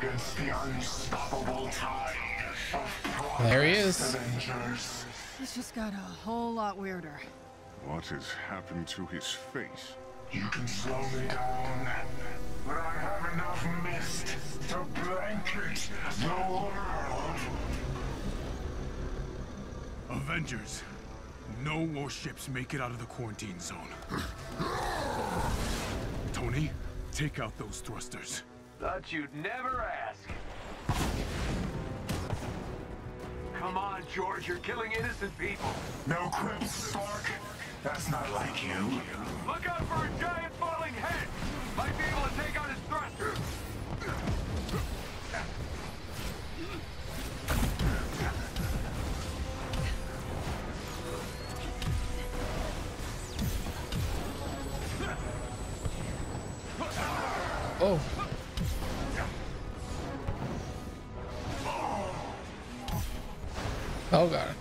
against the unstoppable tide of There he Progress is. Avengers. This just got a whole lot weirder. What has happened to his face? You can slow me down, but I have enough mist to blanket the world. Avengers, no warships make it out of the quarantine zone. Tony, take out those thrusters. Thought you'd never ask. Come on, George, you're killing innocent people. No quips, Stark. That's not like you. Look out for a giant falling head! Might be able to take out his thrusters. Oh. Oh god.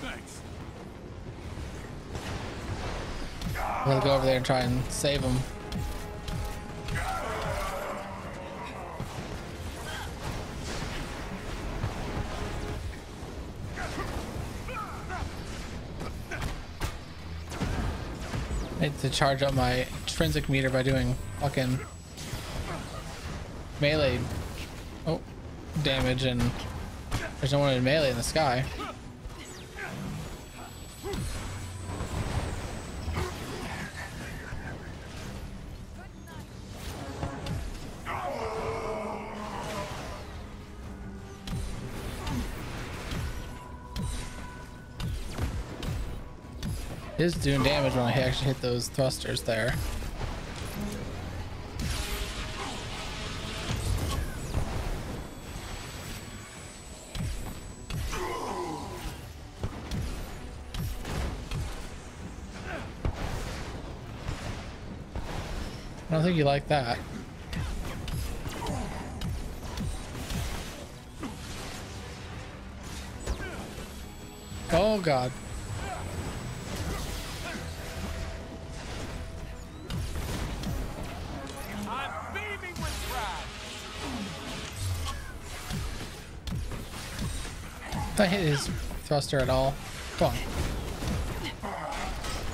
Thanks. I'm gonna go over there and try and save him. To charge up my intrinsic meter by doing fucking melee oh damage and there's no one in melee in the sky. Is doing damage when I actually hit those thrusters there. I don't think you like that. Oh god. I hit his thruster at all? Come on.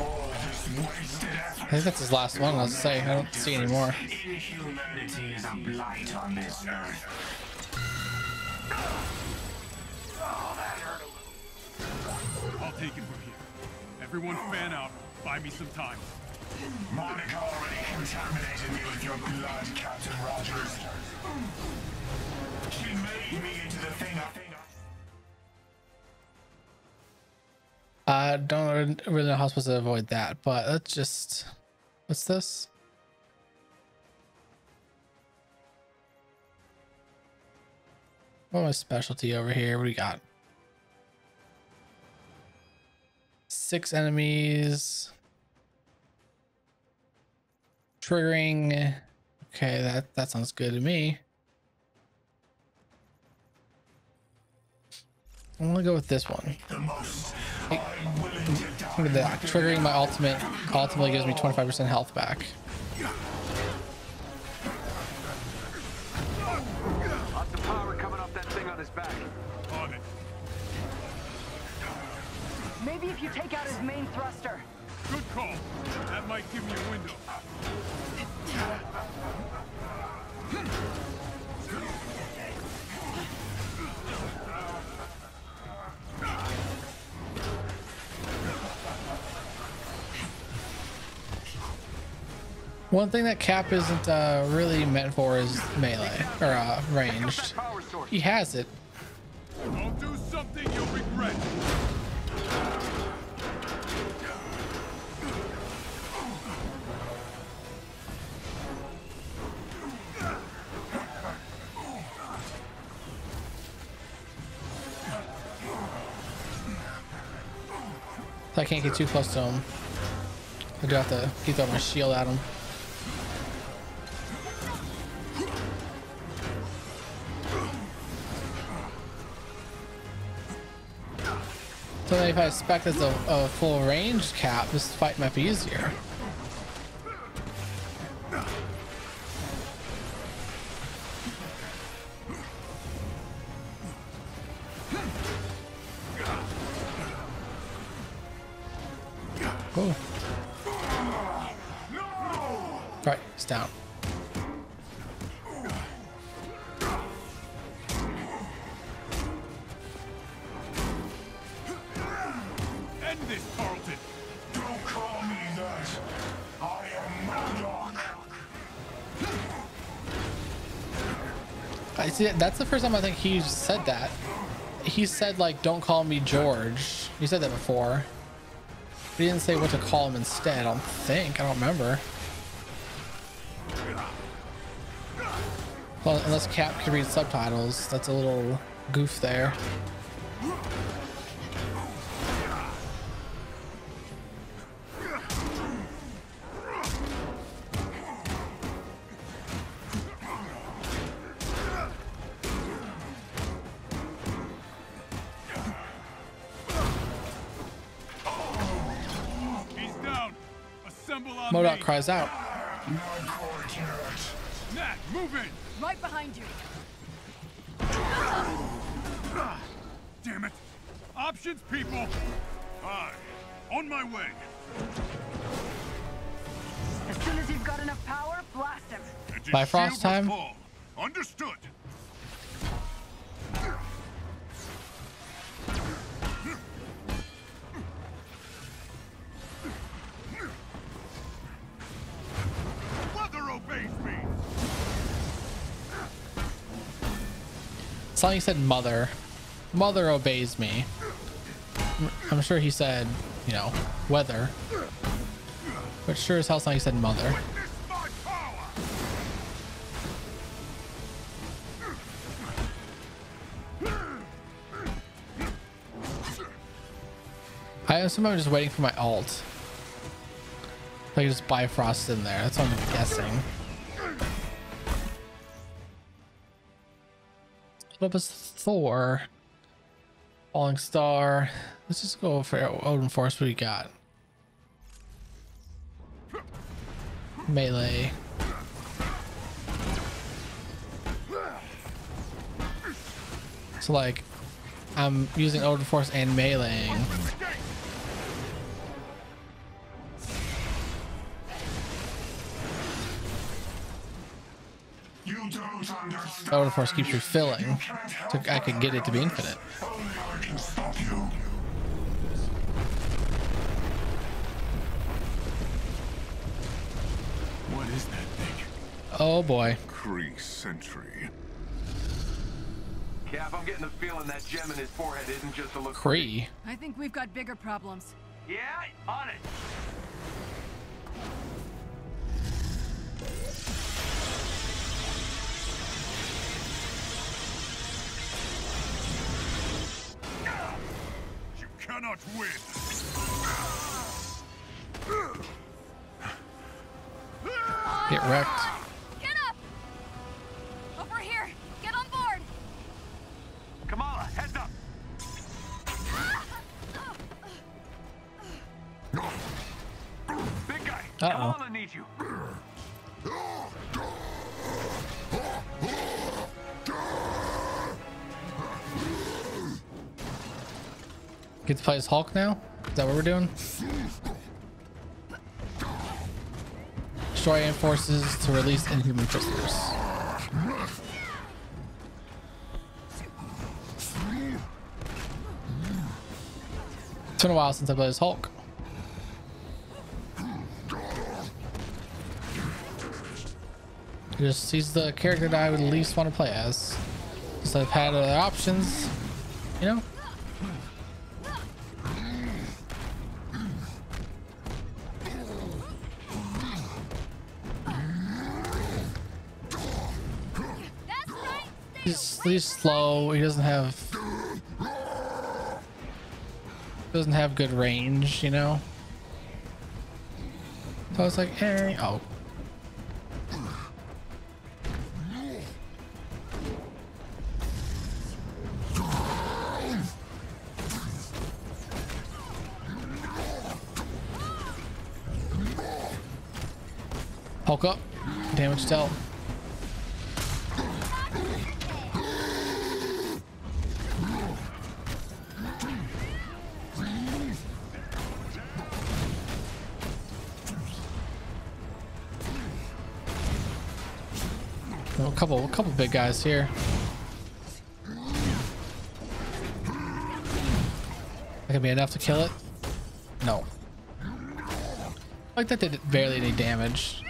All this wasted effort. I think that's his last one. I'll say I don't see any more. Inhumanity is a blight on this earth. I'll take it from here. Everyone fan out. Buy me some time. Monica already contaminated me with your blood, Captain Rogers. She made me into the thing I think I don't really know how I'm supposed to avoid that, but let's just. What's this? What my specialty over here? What do we got? Six enemies. Triggering. Okay, that that sounds good to me. I'm gonna go with this one. the most. I'm willing to die. Look at that. Triggering my ultimate ultimately gives me 25% health back. Lots of power coming off that thing on his back. On it. Maybe if you take out his main thruster. Good call. That might give me a window. One thing that Cap isn't uh, really meant for is melee or uh, ranged. He has it. Don't do something you'll regret. I can't get too close to him. I do have to keep throwing my shield at him. So if I spec as a, a full range cap, this fight might be easier. See. That's the first time I think he said that. He said like, "Don't call me George." He said that before. But he didn't say what to call him instead. I don't think. I don't remember. Well, unless Cap can read subtitles, that's a little goof there. On MODOK out. Not. Nat, move in. Right behind you. Damn it. Options, people. Aye. On my way. As soon as you've got enough power, blast him. And his Bifrost time? fall. Understood. He said mother. Mother obeys me. I'm sure he said, you know, weather. But sure as hell, he said mother. I assume I'm just waiting for my alt. I can just Bifrost in there. That's what I'm guessing. What was Thor? Falling Star. Let's just go for Odin Force. What we got? Melee. So like, I'm using Odin Force and meleeing. Understand. Odin Force keeps refilling, so I could get it to be infinite. Only I can stop you. What is that thing? Oh boy. Kree Sentry. Cap, I'm getting the feeling that gem in his forehead isn't just a look. Kree. I think we've got bigger problems. Yeah, on it. Cannot win. Get wrecked. Ah! Get up! Over here! Get on board! Kamala, heads up. Ah! Big guy, Uh-oh. Kamala needs you. To play as Hulk now? Is that what we're doing? Destroy forces to release inhuman prisoners. It's been a while since I played as Hulk. Just he's the character that I would least want to play as. Just I've had other options, you know. He's slow. He doesn't have doesn't have good range, you know. So I was like, hey, oh. Hulk up, damage dealt. Couple, big guys here. That could be enough to kill it. No. Like that did barely any damage.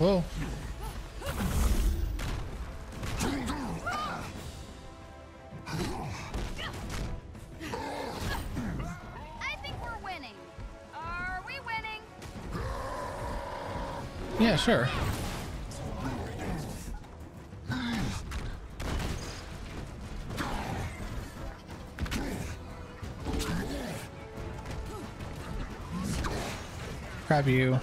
Whoa. Yeah, sure. Grab you.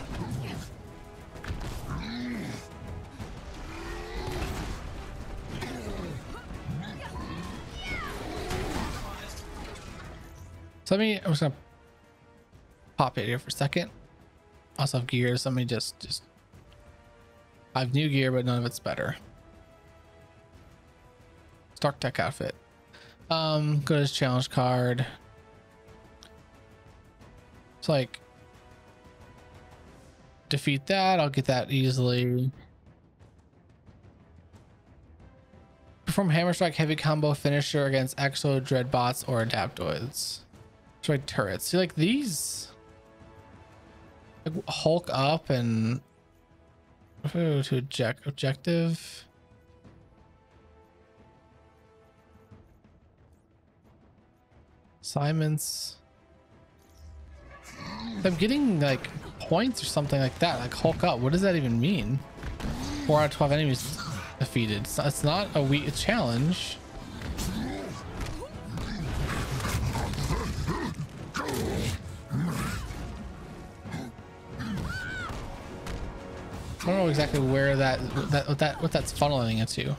So let me, I'm just gonna pop it here for a second. Also have gears. Let me just, just, I have new gear, but none of it's better. Stark Tech outfit. Um, go to his challenge card. It's like defeat that. I'll get that easily. Perform hammer strike heavy combo finisher against exo dreadbots or adaptoids. Strike turrets. See, like these like Hulk up and To object objective. Simon's. I'm getting like points or something like that, like Hulk up. What does that even mean? Four out of 12 enemies defeated. It's not, it's not a weak challenge. I don't know exactly where that that what that what that's funneling into.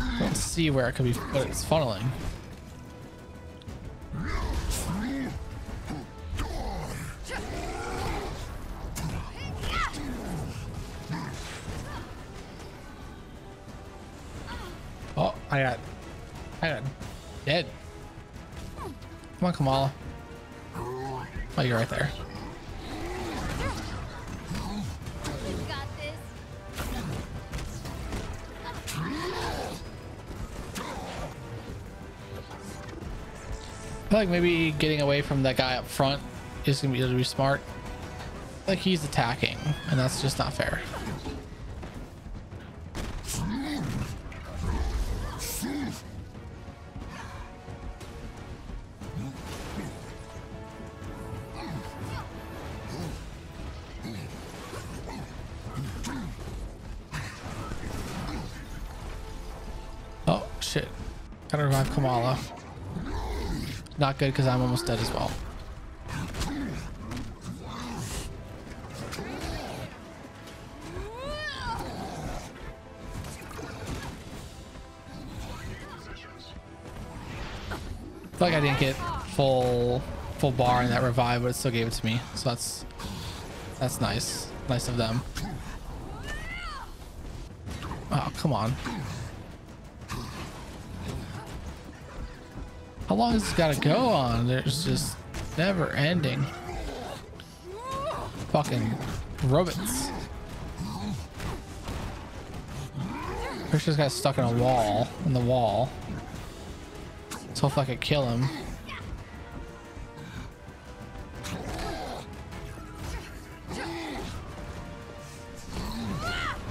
I don't see where it could be what it's funneling. Oh, I got I got dead. Come on, Kamala. Oh, you're right there. Feel like maybe getting away from that guy up front is gonna be, be smart. Like he's attacking, and that's just not fair. Good because I'm almost dead as well. Like I didn't get full full bar in that revive, but it still gave it to me. So that's that's nice. Nice of them. Oh, come on. How long has this got to go on? There's just never ending. Fucking robots. First just got stuck in a wall, in the wall. So if I could kill him.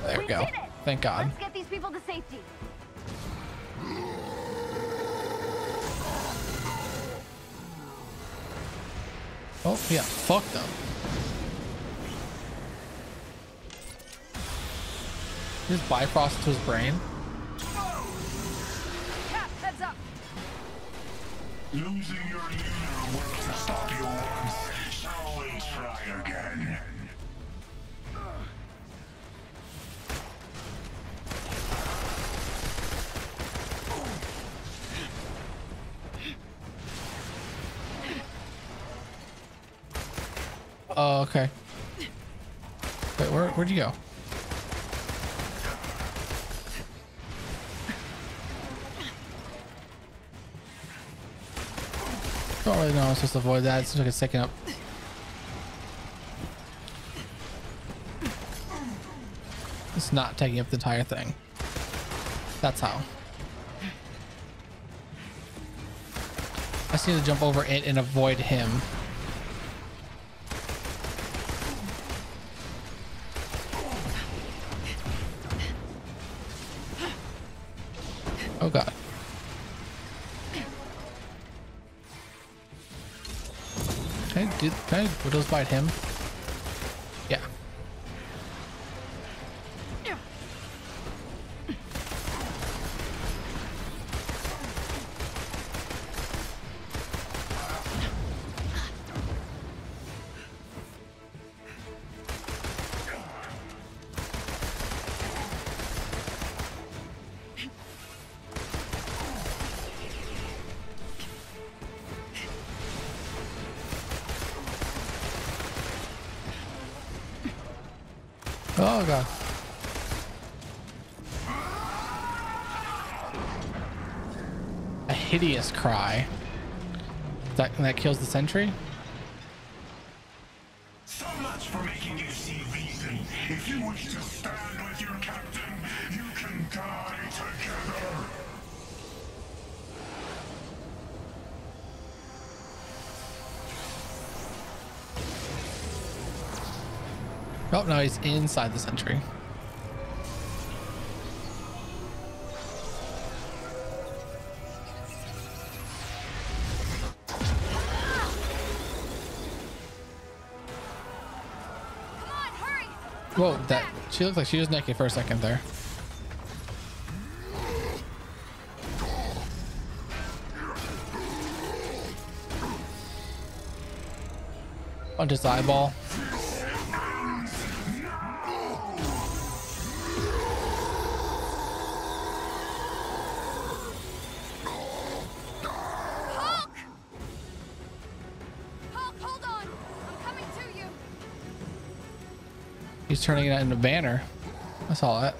There we go. Thank God. Yeah, fuck them. Just Bifrost to his brain. Cap, heads up. Losing your leader will stop yours. Always try again. Oh, okay. Wait, where, where'd you go? Don't really know. I'm supposed to avoid that. It seems like it's taking up. It's not taking up the entire thing. That's how. I just need to jump over it and avoid him. Do can I Widow's bite him? Cry. That that kills the sentry. So much for making you see reason. If you wish to stand with your captain, you can die together. Oh no, he's inside the sentry. Whoa, that she looks like she was naked for a second there. Punch his eyeball. He's turning it into banner. I saw that.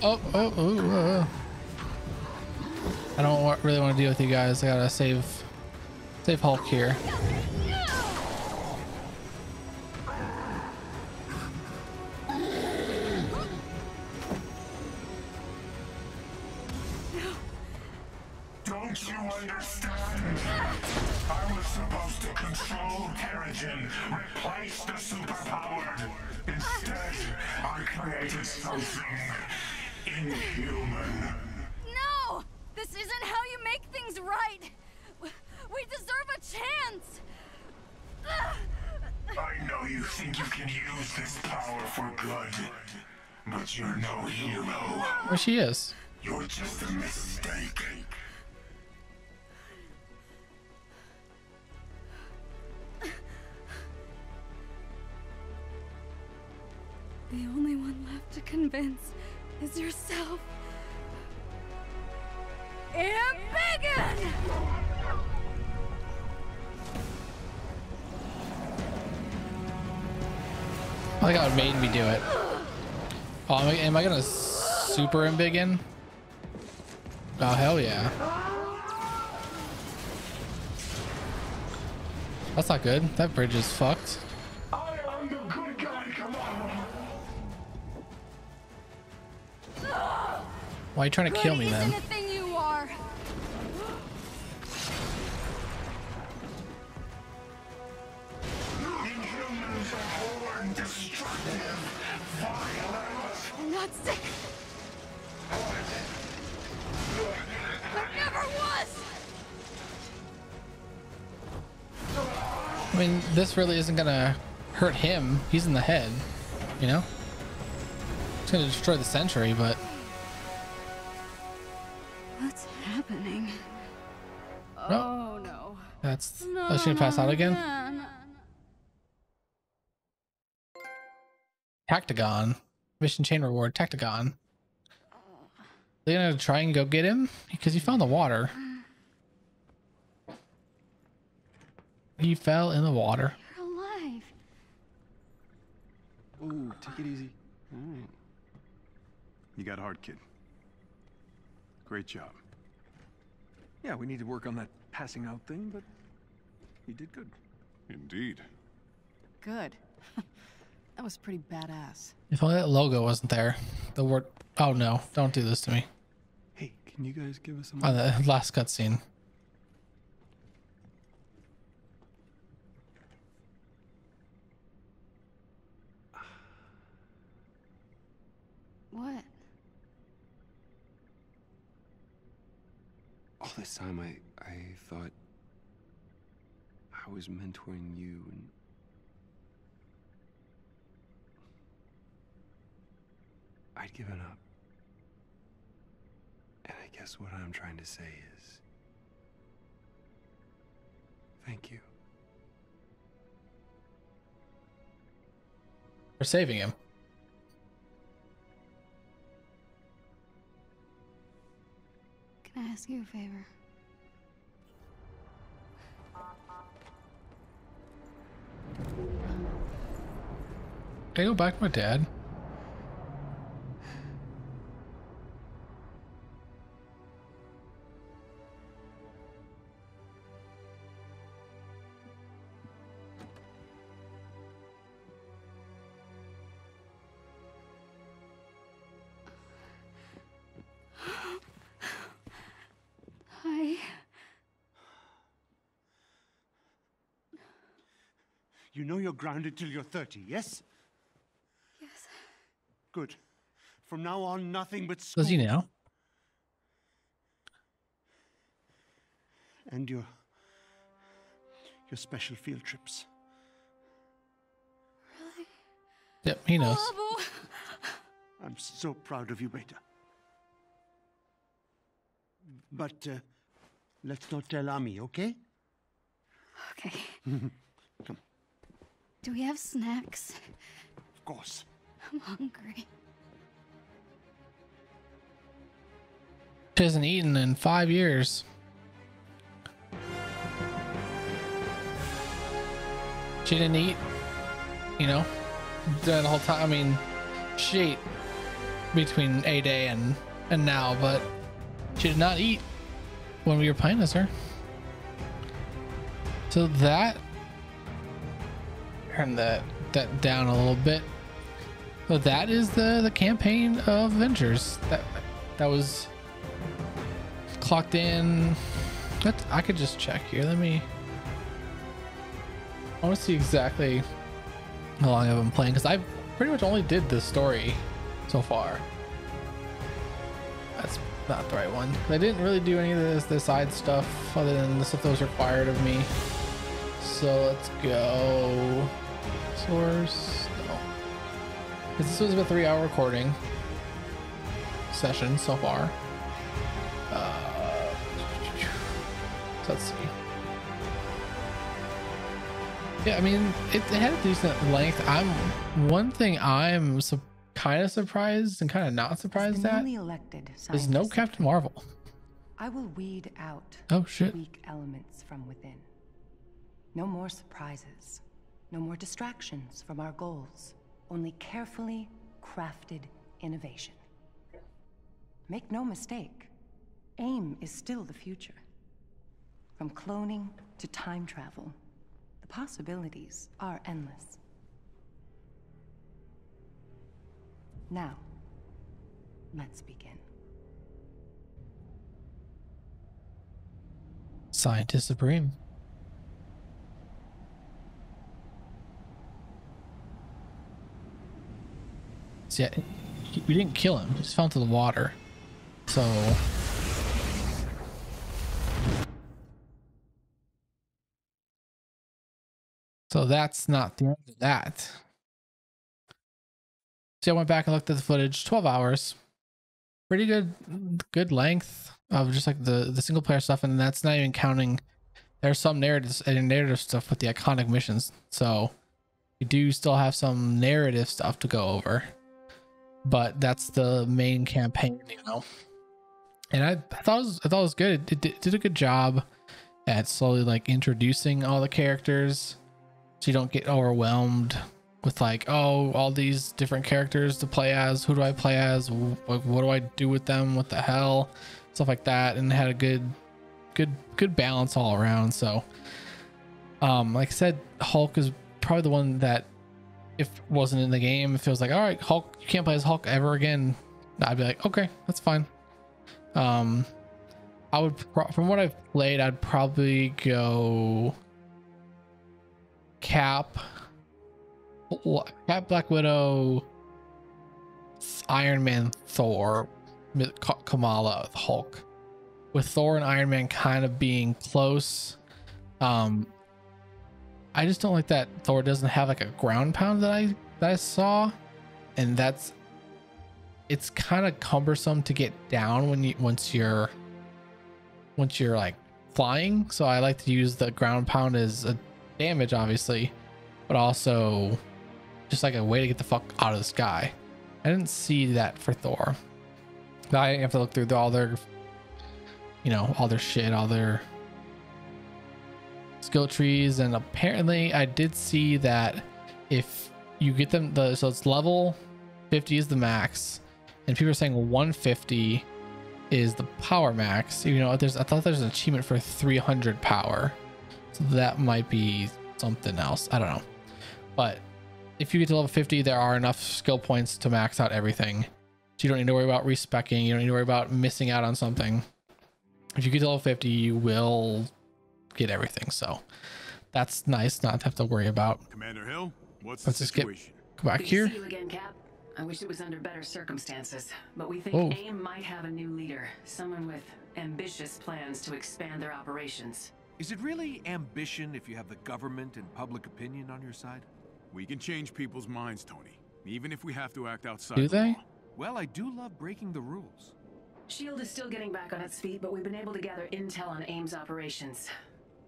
Oh, oh, oh, oh. I don't really want to deal with you guys. I gotta save, save Hulk here. Left to convince is yourself. And Biggin! I think it made me do it. Oh, am I, am I gonna super big? Oh hell yeah! That's not good. That bridge is fucked. Why are you trying to kill me Good then? isn't a thing you are. Inhumans are horn, destructive, violent. I'm not sick. I! I mean, this really isn't gonna hurt him. He's in the head, you know? It's gonna destroy the sentry, but What's happening? No. Oh no. that's. Oh, she gonna pass out again? Tactagon. Mission chain reward, Tactagon. They gonna try and go get him because he found the water. He fell in the water. You're alive. Oh, take it easy. All right. You got hard, kid. Great job. Yeah, we need to work on that passing out thing, but you did good. Indeed. Good. that was pretty badass. If only that logo wasn't there. The word. Oh no! Don't do this to me. Hey, can you guys give us a On moment? the last cutscene. What? This time, I I thought I was mentoring you, and I'd given up. And I guess what I'm trying to say is, thank you. For saving him. Can I ask you a favor? Can I go back to my dad? You know you're grounded till you're 30, yes? Yes. Good. From now on, nothing but school. Does he now? And your... your special field trips. Really? Yep, he knows. Babu. I'm so proud of you, Beta. But, uh, let's not tell Ami, okay? Okay. Come. Do we have snacks? Of course. I'm hungry. She hasn't eaten in five years. She didn't eat, you know, the whole time. I mean, she ate between A Day and and now, but she did not eat when we were playing as her. So that turn that that down a little bit. So that is the the campaign of Avengers. That that was clocked in. I could just check here. Let me. I want to see exactly how long I've been playing because I pretty much only did this story so far. That's not the right one. I didn't really do any of this the side stuff other than the stuff that was required of me. So let's go. Source. No. 'Cause This was a three hour recording session so far. Uh, so let's see. Yeah, I mean, it, it had a decent length. I'm one thing I'm su- kind of surprised and kind of not surprised at elected is no Captain Marvel. I will weed out Oh shit! weak elements from within. No more surprises. No more distractions from our goals. Only carefully crafted innovation. Make no mistake, AIM is still the future. From cloning to time travel, the possibilities are endless. Now, let's begin. Scientist Supreme. Yeah, we didn't kill him. He just fell into the water. So. So that's not the end of that. See, I went back and looked at the footage. Twelve hours, pretty good, good length of just like the the single player stuff, and that's not even counting. There's some narratives and narrative stuff with the iconic missions. So we do still have some narrative stuff to go over, but that's the main campaign, you know. and I, I thought it was, I thought it was good. It did, it did a good job at slowly like introducing all the characters, so you don't get overwhelmed with like oh all these different characters to play as. Who do I play as? Like what do I do with them? What the hell? Stuff like that, and had a good, good, good balance all around. So, um, like I said, Hulk is probably the one that if wasn't in the game, if it was like, all right, Hulk, you can't play as Hulk ever again, I'd be like, okay, that's fine. Um, I would, from what I've played, I'd probably go Cap, Cap, Black Widow, Iron Man, Thor, Kamala, Hulk. With Thor and Iron Man kind of being close, um, I just don't like that Thor doesn't have like a ground pound that I that I saw, and that's it's kind of cumbersome to get down when you once you're once you're like flying. So I like to use the ground pound as a damage, obviously, but also just like a way to get the fuck out of the sky. I didn't see that for Thor. I have to look through all their, you know, all their shit, all their skill trees, and apparently I did see that if you get them the so it's level 50 is the max, and people are saying 150 is the power max. You know, there's I thought there's an achievement for 300 power, so that might be something else. I don't know, but if you get to level 50, there are enough skill points to max out everything. So you don't need to worry about respecking. You don't need to worry about missing out on something. If you get to level 50, you will get everything. So that's nice not to have to worry about. Commander Hill, what's Let's the just get situation? go back Good to here. see you again, Cap. I wish it was under better circumstances, but we think Oh. AIM might have a new leader, someone with ambitious plans to expand their operations. Is it really ambition if you have the government and public opinion on your side? We can change people's minds, Tony. Even if we have to act outside Do they? Well, I do love breaking the rules. SHIELD is still getting back on its feet, but we've been able to gather intel on AIM's operations.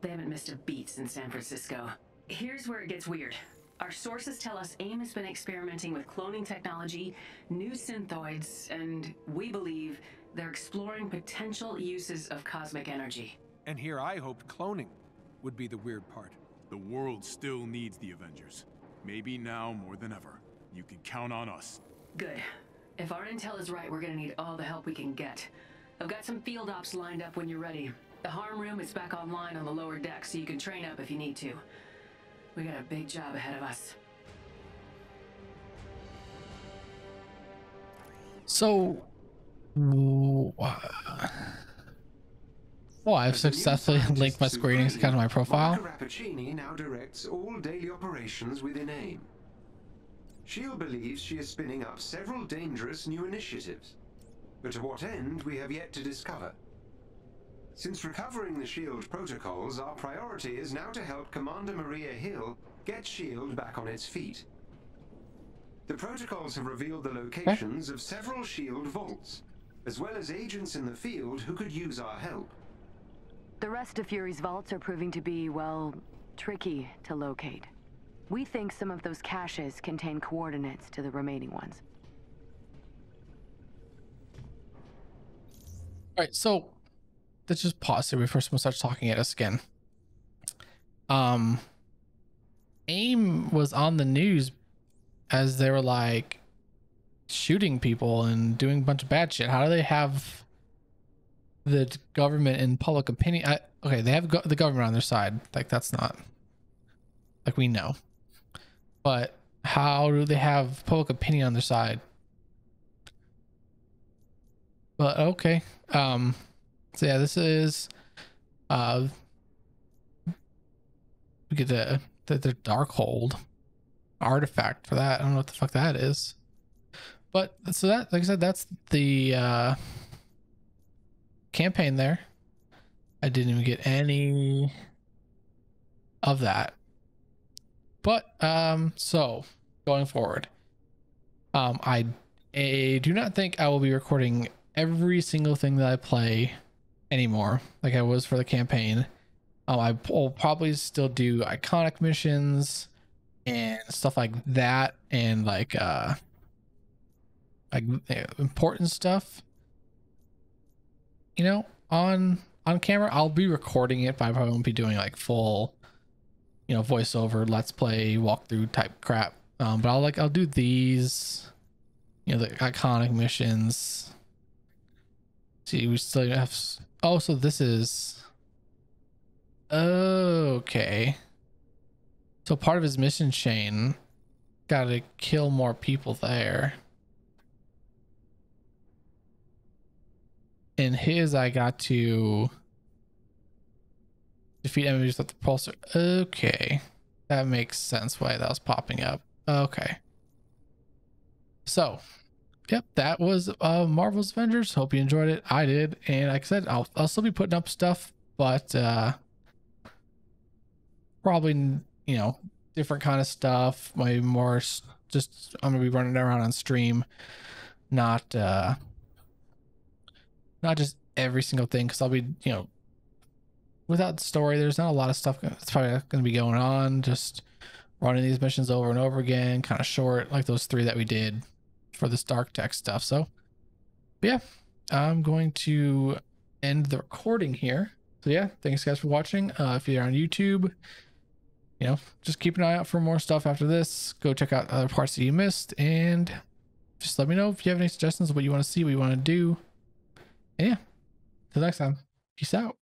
They haven't missed a beat since San Francisco. Here's where it gets weird. Our sources tell us AIM has been experimenting with cloning technology, new synthoids, and we believe they're exploring potential uses of cosmic energy. And here I hoped cloning would be the weird part. The world still needs the Avengers. Maybe now more than ever. You can count on us. Good. If our intel is right, we're gonna need all the help we can get. I've got some field ops lined up when you're ready. The harm room is back online on the lower deck, so you can train up if you need to. We got a big job ahead of us. So, w- uh, oh, I've successfully linked my Square to account to my profile. Rappaccini now directs all daily operations within AIM. Shield believes she is spinning up several dangerous new initiatives, but to what end we have yet to discover. Since recovering the Shield protocols, our priority is now to help Commander Maria Hill get Shield back on its feet. The protocols have revealed the locations of several Shield vaults, as well as agents in the field who could use our help. The rest of Fury's vaults are proving to be, well, tricky to locate. We think some of those caches contain coordinates to the remaining ones. All right, so let's just pause here before someone starts talking at us again. Um, AIM was on the news as they were like shooting people and doing a bunch of bad shit. How do they have the government and public opinion? I, okay, they have go- the government on their side. Like that's not like we know, but how do they have public opinion on their side? But okay. Um so yeah, this is uh we get the the, the Darkhold artifact for that. I don't know what the fuck that is. But so that like I said, that's the uh campaign there. I didn't even get any of that. But um so going forward. Um I, I do not think I will be recording every single thing that I play anymore, like I was for the campaign. Um, I will probably still do iconic missions and stuff like that, and like uh, like uh, important stuff. you know, on on camera. I'll be recording it, but I probably won't be doing like full, you know, voiceover, let's play, walkthrough type crap. Um, but I'll like I'll do these, you know, the iconic missions. See, we still have. Oh, so this is. Okay. So part of his mission chain, got to kill more people there. In his, I got to defeat enemies with the pulsar. Okay. That makes sense why that was popping up. Okay. So, yep, that was uh, Marvel's Avengers. Hope you enjoyed it. I did. And like I said, I'll, I'll still be putting up stuff, but uh, probably, you know, different kind of stuff. Maybe more just, I'm to be running around on stream, not, uh, not just every single thing because I'll be, you know, without the story, there's not a lot of stuff that's probably to be going on. Just running these missions over and over again, kind of short, like those three that we did for this dark tech stuff. So, yeah, I'm going to end the recording here. So, yeah, thanks guys for watching. Uh, if you're on YouTube, you know, just keep an eye out for more stuff after this. Go check out other parts that you missed and just let me know if you have any suggestions, what you want to see, what you want to do. And yeah, till next time, peace out.